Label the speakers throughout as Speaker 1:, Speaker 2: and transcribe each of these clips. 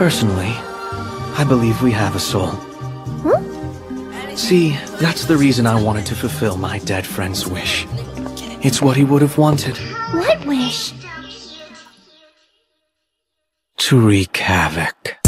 Speaker 1: Personally, I believe we have a soul. See, that's the reason I wanted to fulfill my dead friend's wish. It's what he would have wanted.
Speaker 2: What wish?
Speaker 1: To wreak havoc.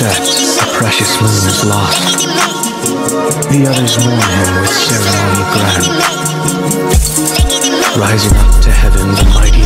Speaker 1: Forever set, the precious moon is lost. The others mourn him with ceremony grand. Rising up to heaven, the mighty